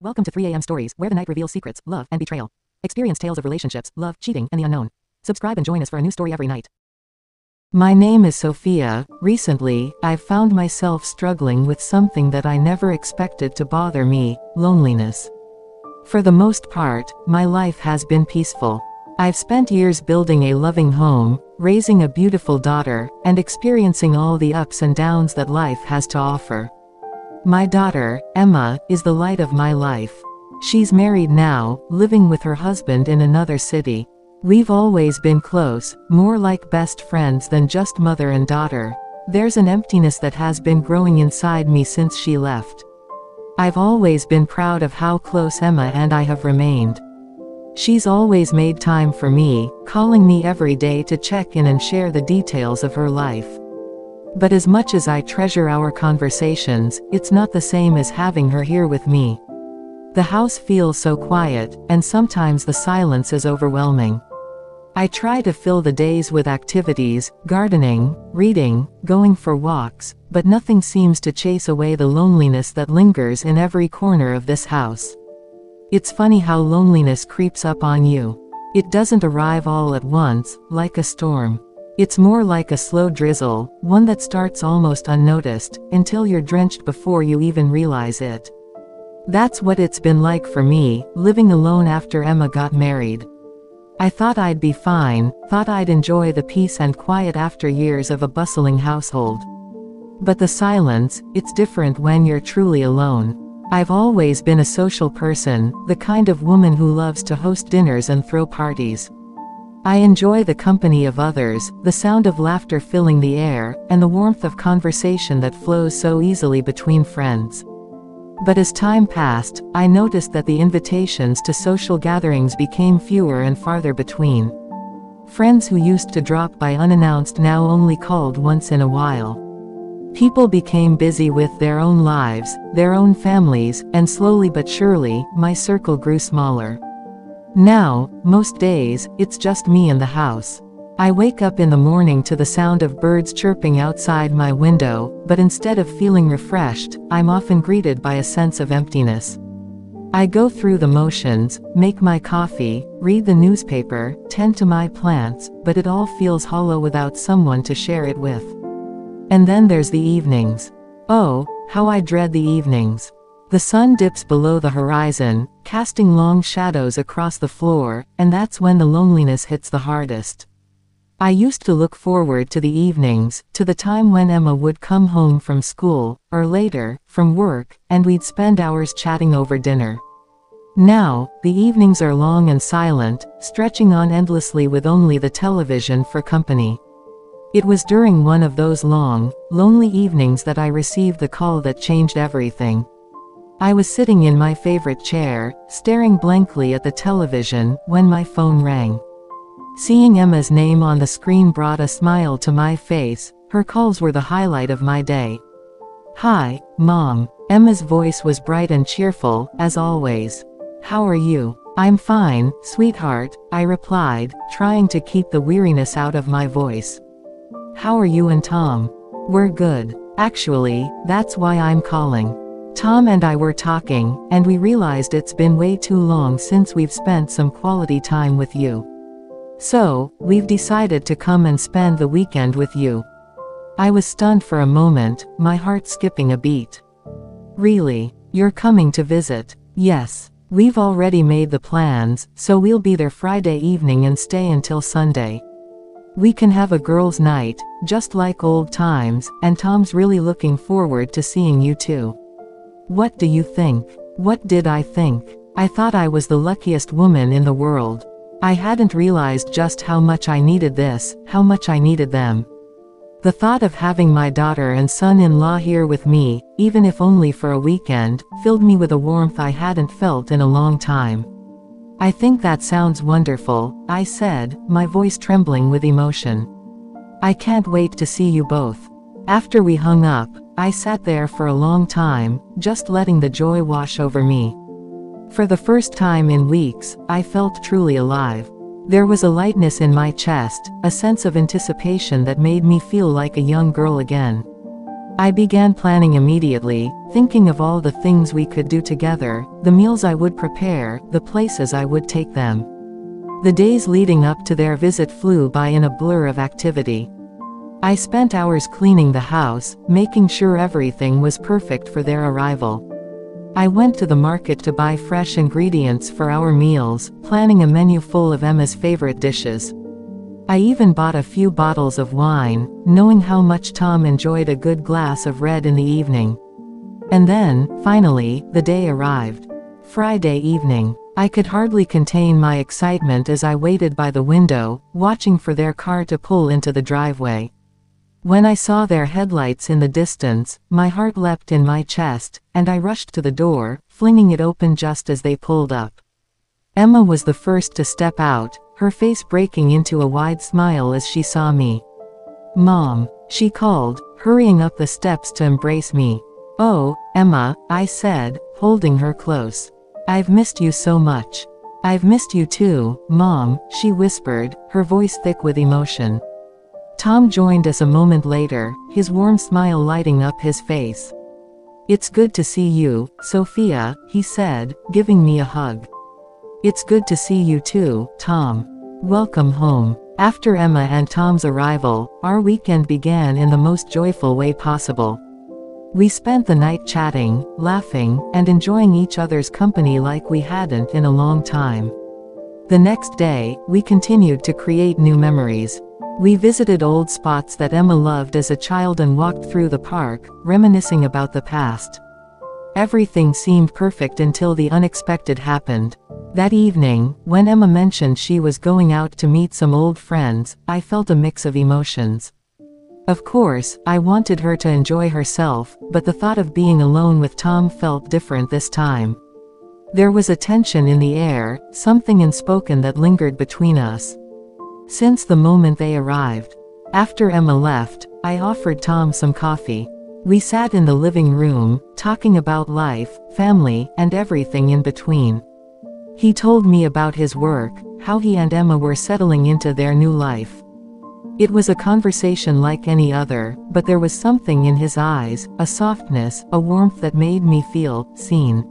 Welcome to 3am Stories, where the night reveals secrets, love, and betrayal. Experience tales of relationships, love, cheating, and the unknown. Subscribe and join us for a new story every night. My name is Sophia. Recently, I've found myself struggling with something that I never expected to bother me loneliness. For the most part, my life has been peaceful. I've spent years building a loving home, raising a beautiful daughter, and experiencing all the ups and downs that life has to offer. My daughter, Emma, is the light of my life. She's married now, living with her husband in another city. We've always been close, more like best friends than just mother and daughter. There's an emptiness that has been growing inside me since she left. I've always been proud of how close Emma and I have remained. She's always made time for me, calling me every day to check in and share the details of her life. But as much as I treasure our conversations, it's not the same as having her here with me. The house feels so quiet, and sometimes the silence is overwhelming. I try to fill the days with activities, gardening, reading, going for walks, but nothing seems to chase away the loneliness that lingers in every corner of this house. It's funny how loneliness creeps up on you. It doesn't arrive all at once, like a storm. It's more like a slow drizzle, one that starts almost unnoticed, until you're drenched before you even realize it. That's what it's been like for me, living alone after Emma got married. I thought I'd be fine, thought I'd enjoy the peace and quiet after years of a bustling household. But the silence, it's different when you're truly alone. I've always been a social person, the kind of woman who loves to host dinners and throw parties. I enjoy the company of others, the sound of laughter filling the air, and the warmth of conversation that flows so easily between friends. But as time passed, I noticed that the invitations to social gatherings became fewer and farther between. Friends who used to drop by unannounced now only called once in a while. People became busy with their own lives, their own families, and slowly but surely, my circle grew smaller. Now, most days, it's just me in the house. I wake up in the morning to the sound of birds chirping outside my window, but instead of feeling refreshed, I'm often greeted by a sense of emptiness. I go through the motions, make my coffee, read the newspaper, tend to my plants, but it all feels hollow without someone to share it with. And then there's the evenings. Oh, how I dread the evenings. The sun dips below the horizon, casting long shadows across the floor, and that's when the loneliness hits the hardest. I used to look forward to the evenings, to the time when Emma would come home from school, or later, from work, and we'd spend hours chatting over dinner. Now, the evenings are long and silent, stretching on endlessly with only the television for company. It was during one of those long, lonely evenings that I received the call that changed everything. I was sitting in my favorite chair, staring blankly at the television, when my phone rang. Seeing Emma's name on the screen brought a smile to my face, her calls were the highlight of my day. Hi, Mom. Emma's voice was bright and cheerful, as always. How are you? I'm fine, sweetheart, I replied, trying to keep the weariness out of my voice. How are you and Tom? We're good. Actually, that's why I'm calling. Tom and I were talking, and we realized it's been way too long since we've spent some quality time with you. So, we've decided to come and spend the weekend with you. I was stunned for a moment, my heart skipping a beat. Really? You're coming to visit? Yes. We've already made the plans, so we'll be there Friday evening and stay until Sunday. We can have a girls' night, just like old times, and Tom's really looking forward to seeing you too. What do you think? What did I think? I thought I was the luckiest woman in the world. I hadn't realized just how much I needed this, how much I needed them. The thought of having my daughter and son-in-law here with me, even if only for a weekend, filled me with a warmth I hadn't felt in a long time. I think that sounds wonderful, I said, my voice trembling with emotion. I can't wait to see you both. After we hung up, I sat there for a long time, just letting the joy wash over me. For the first time in weeks, I felt truly alive. There was a lightness in my chest, a sense of anticipation that made me feel like a young girl again. I began planning immediately, thinking of all the things we could do together, the meals I would prepare, the places I would take them. The days leading up to their visit flew by in a blur of activity. I spent hours cleaning the house, making sure everything was perfect for their arrival. I went to the market to buy fresh ingredients for our meals, planning a menu full of Emma's favorite dishes. I even bought a few bottles of wine, knowing how much Tom enjoyed a good glass of red in the evening. And then, finally, the day arrived. Friday evening. I could hardly contain my excitement as I waited by the window, watching for their car to pull into the driveway. When I saw their headlights in the distance, my heart leapt in my chest, and I rushed to the door, flinging it open just as they pulled up. Emma was the first to step out, her face breaking into a wide smile as she saw me. Mom, she called, hurrying up the steps to embrace me. Oh, Emma, I said, holding her close. I've missed you so much. I've missed you too, Mom, she whispered, her voice thick with emotion. Tom joined us a moment later, his warm smile lighting up his face. It's good to see you, Sophia, he said, giving me a hug. It's good to see you too, Tom. Welcome home. After Emma and Tom's arrival, our weekend began in the most joyful way possible. We spent the night chatting, laughing, and enjoying each other's company like we hadn't in a long time. The next day, we continued to create new memories. We visited old spots that Emma loved as a child and walked through the park, reminiscing about the past. Everything seemed perfect until the unexpected happened. That evening, when Emma mentioned she was going out to meet some old friends, I felt a mix of emotions. Of course, I wanted her to enjoy herself, but the thought of being alone with Tom felt different this time. There was a tension in the air, something unspoken that lingered between us. Since the moment they arrived. After Emma left, I offered Tom some coffee. We sat in the living room, talking about life, family, and everything in between. He told me about his work, how he and Emma were settling into their new life. It was a conversation like any other, but there was something in his eyes, a softness, a warmth that made me feel seen.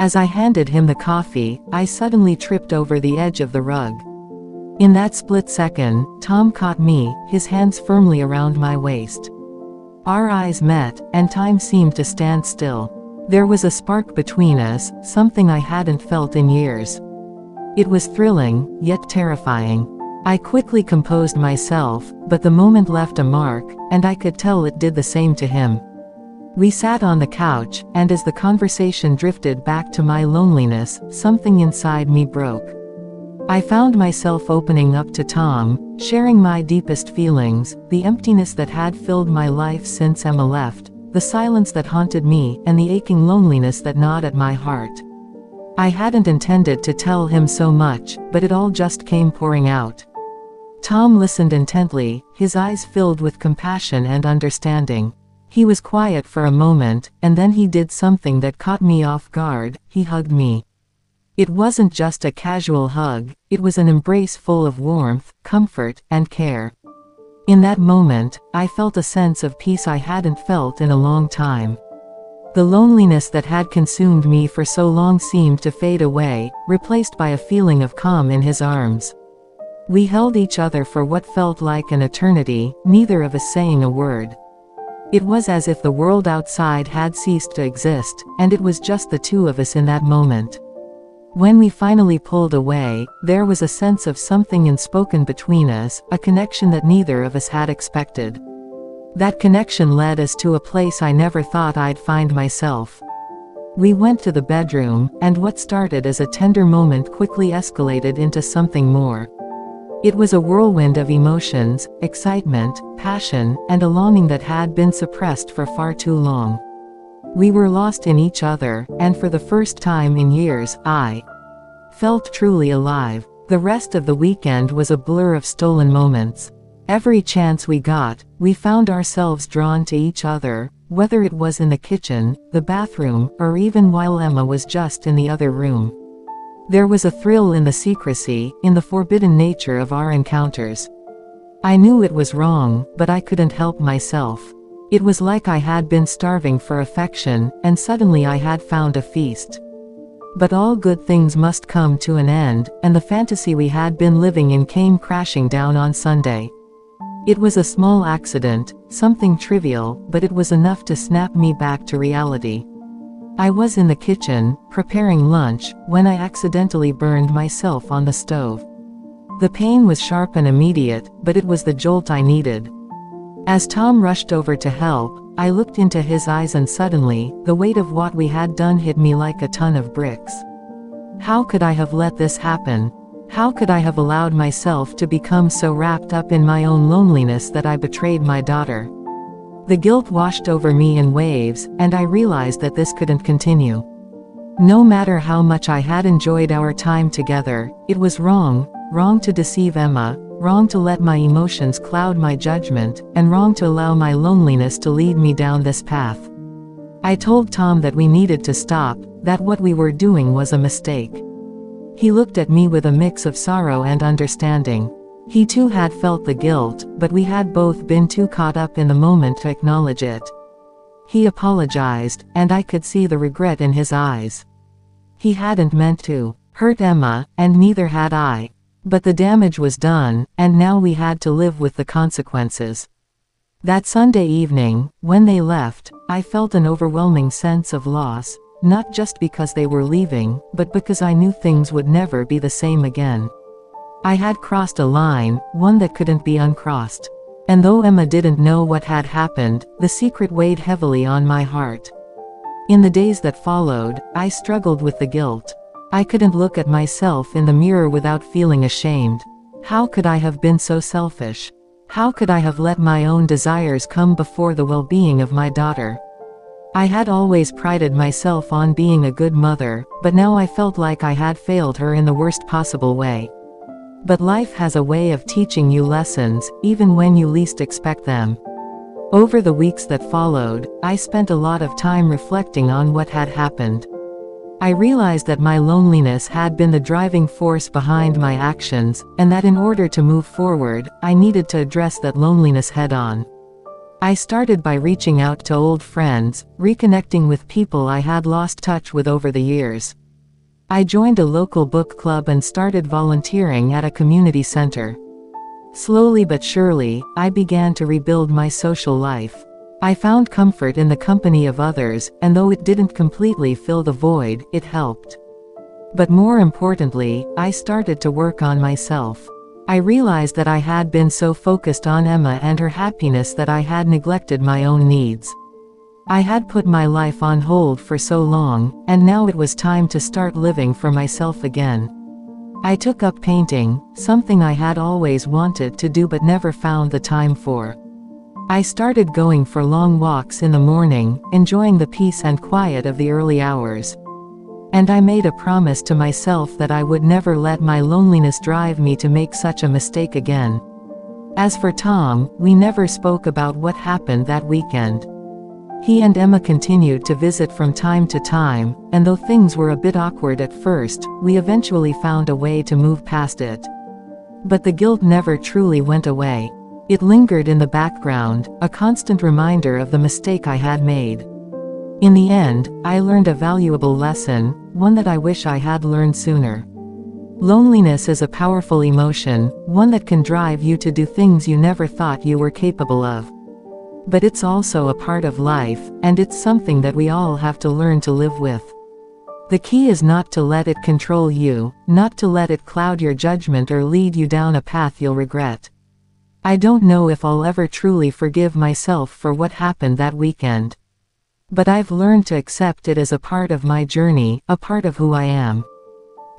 As I handed him the coffee, I suddenly tripped over the edge of the rug. In that split second, Tom caught me, his hands firmly around my waist. Our eyes met, and time seemed to stand still. There was a spark between us, something I hadn't felt in years. It was thrilling, yet terrifying. I quickly composed myself, but the moment left a mark, and I could tell it did the same to him. We sat on the couch, and as the conversation drifted back to my loneliness, something inside me broke. I found myself opening up to Tom, sharing my deepest feelings, the emptiness that had filled my life since Emma left, the silence that haunted me, and the aching loneliness that gnawed at my heart. I hadn't intended to tell him so much, but it all just came pouring out. Tom listened intently, his eyes filled with compassion and understanding. He was quiet for a moment, and then he did something that caught me off guard, he hugged me. It wasn't just a casual hug, it was an embrace full of warmth, comfort, and care. In that moment, I felt a sense of peace I hadn't felt in a long time. The loneliness that had consumed me for so long seemed to fade away, replaced by a feeling of calm in his arms. We held each other for what felt like an eternity, neither of us saying a word. It was as if the world outside had ceased to exist, and it was just the two of us in that moment. When we finally pulled away, there was a sense of something unspoken between us, a connection that neither of us had expected. That connection led us to a place I never thought I'd find myself. We went to the bedroom, and what started as a tender moment quickly escalated into something more. It was a whirlwind of emotions, excitement, passion, and a longing that had been suppressed for far too long. We were lost in each other, and for the first time in years, I felt truly alive. The rest of the weekend was a blur of stolen moments. Every chance we got, we found ourselves drawn to each other, whether it was in the kitchen, the bathroom, or even while Emma was just in the other room. There was a thrill in the secrecy, in the forbidden nature of our encounters. I knew it was wrong, but I couldn't help myself. It was like I had been starving for affection, and suddenly I had found a feast. But all good things must come to an end, and the fantasy we had been living in came crashing down on Sunday. It was a small accident, something trivial, but it was enough to snap me back to reality. I was in the kitchen, preparing lunch, when I accidentally burned myself on the stove. The pain was sharp and immediate, but it was the jolt I needed. As Tom rushed over to help, I looked into his eyes and suddenly, the weight of what we had done hit me like a ton of bricks. How could I have let this happen? How could I have allowed myself to become so wrapped up in my own loneliness that I betrayed my daughter? The guilt washed over me in waves, and I realized that this couldn't continue. No matter how much I had enjoyed our time together, it was wrong, wrong to deceive Emma, wrong to let my emotions cloud my judgment, and wrong to allow my loneliness to lead me down this path. I told Tom that we needed to stop, that what we were doing was a mistake. He looked at me with a mix of sorrow and understanding. He too had felt the guilt, but we had both been too caught up in the moment to acknowledge it. He apologized, and I could see the regret in his eyes. He hadn't meant to hurt Emma, and neither had I. But the damage was done, and now we had to live with the consequences. That Sunday evening, when they left, I felt an overwhelming sense of loss, not just because they were leaving, but because I knew things would never be the same again. I had crossed a line, one that couldn't be uncrossed. And though Emma didn't know what had happened, the secret weighed heavily on my heart. In the days that followed, I struggled with the guilt. I couldn't look at myself in the mirror without feeling ashamed. How could I have been so selfish? How could I have let my own desires come before the well-being of my daughter? I had always prided myself on being a good mother, but now I felt like I had failed her in the worst possible way. But life has a way of teaching you lessons, even when you least expect them. Over the weeks that followed, I spent a lot of time reflecting on what had happened. I realized that my loneliness had been the driving force behind my actions, and that in order to move forward, I needed to address that loneliness head on. I started by reaching out to old friends, reconnecting with people I had lost touch with over the years. I joined a local book club and started volunteering at a community center. Slowly but surely, I began to rebuild my social life. I found comfort in the company of others, and though it didn't completely fill the void, it helped. But more importantly, I started to work on myself. I realized that I had been so focused on Emma and her happiness that I had neglected my own needs. I had put my life on hold for so long, and now it was time to start living for myself again. I took up painting, something I had always wanted to do but never found the time for. I started going for long walks in the morning, enjoying the peace and quiet of the early hours. And I made a promise to myself that I would never let my loneliness drive me to make such a mistake again. As for Tom, we never spoke about what happened that weekend. He and Emma continued to visit from time to time, and though things were a bit awkward at first, we eventually found a way to move past it. But the guilt never truly went away. It lingered in the background, a constant reminder of the mistake I had made. In the end, I learned a valuable lesson, one that I wish I had learned sooner. Loneliness is a powerful emotion, one that can drive you to do things you never thought you were capable of. But it's also a part of life, and it's something that we all have to learn to live with. The key is not to let it control you, not to let it cloud your judgment or lead you down a path you'll regret. I don't know if I'll ever truly forgive myself for what happened that weekend. But I've learned to accept it as a part of my journey, a part of who I am.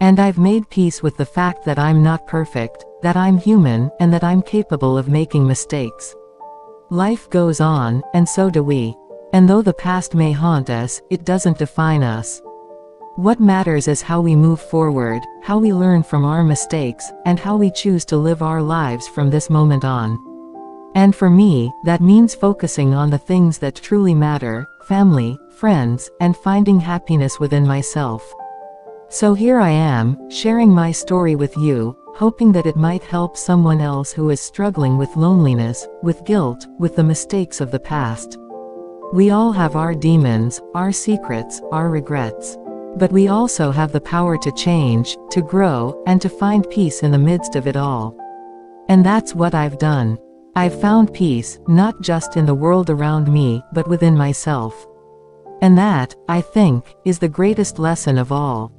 And I've made peace with the fact that I'm not perfect, that I'm human, and that I'm capable of making mistakes. Life goes on, and so do we. And though the past may haunt us, it doesn't define us. What matters is how we move forward, how we learn from our mistakes, and how we choose to live our lives from this moment on. And for me, that means focusing on the things that truly matter, family, friends, and finding happiness within myself. So here I am, sharing my story with you, hoping that it might help someone else who is struggling with loneliness, with guilt, with the mistakes of the past. We all have our demons, our secrets, our regrets. But we also have the power to change, to grow, and to find peace in the midst of it all. And that's what I've done. I've found peace, not just in the world around me, but within myself. And that, I think, is the greatest lesson of all.